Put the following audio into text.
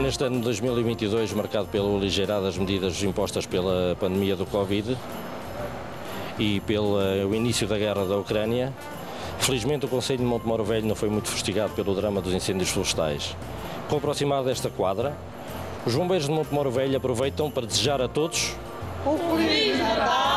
Neste ano de 2022, marcado pela aligeirada das medidas impostas pela pandemia do Covid e pelo início da guerra da Ucrânia, felizmente o Conselho de Montemoro Velho não foi muito fustigado pelo drama dos incêndios florestais. Com aproximado desta quadra, os bombeiros de Montemoro Velho aproveitam para desejar a todos um Feliz Natal